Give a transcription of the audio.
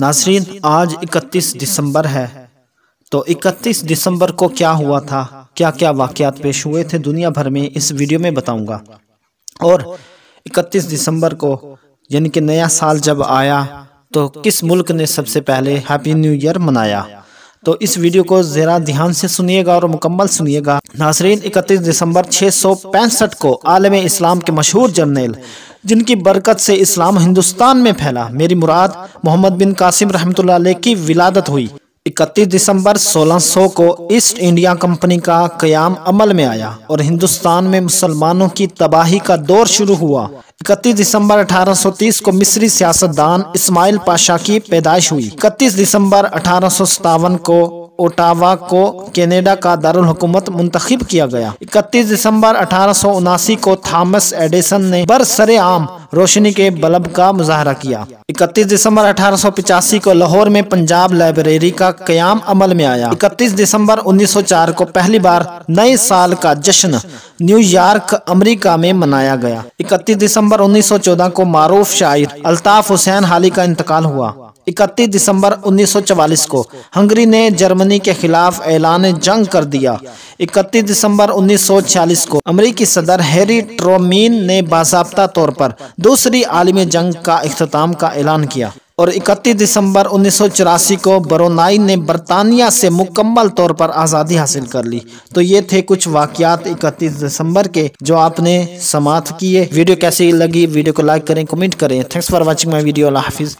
नासरीन, आज 31 दिसंबर है। तो 31 दिसंबर को क्या हुआ था? क्या क्या वाक़ात पेश हुए थे? दुनिया भर में इस वीडियो में बताऊँगा। और 31 दिसंबर को, यानी कि नया साल जब आया तो किस मुल्क ने सबसे पहले हैप्पी न्यू ईयर मनाया? तो इस वीडियो को ज़रा ध्यान से सुनिएगा और मुकम्मल सुनिएगा। नासरीन 31 दिसंबर छः को आलम इस्लाम के मशहूर जर्नल जिनकी बरकत से इस्लाम हिंदुस्तान में फैला। मेरी मुराद मोहम्मद बिन कासिम रहमतुल्लाह की विलादत हुई। 31 दिसंबर 1600 को ईस्ट इंडिया कंपनी का कयाम अमल में आया और हिंदुस्तान में मुसलमानों की तबाही का दौर शुरू हुआ। 31 दिसंबर 1830 को मिस्री सियासतदान इस्माइल पाशा की पैदाइश हुई। 31 दिसंबर अठारह को ओटावा को कनाडा का दारुल हुकूमत मुंतखब किया गया। 31 दिसंबर अठारह को थॉमस एडिसन ने बरसरे आम रोशनी के बल्ब का मुजाहरा किया। 31 दिसंबर अठारह को लाहौर में पंजाब लाइब्रेरी का क्याम अमल में आया। 31 दिसंबर 1904 को पहली बार नए साल का जश्न न्यूयॉर्क अमेरिका में मनाया गया। 31 दिसंबर 1914 को मारूफ शायर अल्ताफ हुसैन हाली का इंतकाल हुआ। 31 दिसंबर 1944 को हंगरी ने जर्मनी के खिलाफ ऐलान जंग कर दिया। 31 दिसंबर 1946 को अमेरिकी सदर हैरी ट्रोमीन ने बाजाबता तौर पर दूसरी आलमी जंग का अख्ताम का ऐलान किया और 31 दिसंबर उन्नीस सौ चौरासी को बरोनाई ने बरतानिया से मुकम्मल तौर पर आज़ादी हासिल कर ली। तो ये थे कुछ वाक़ात 31 दिसंबर के जो आपने समाप्त किए। वीडियो कैसी लगी? वीडियो को लाइक करें, कमेंट करें। Thanks for watching my video. हाफिज़।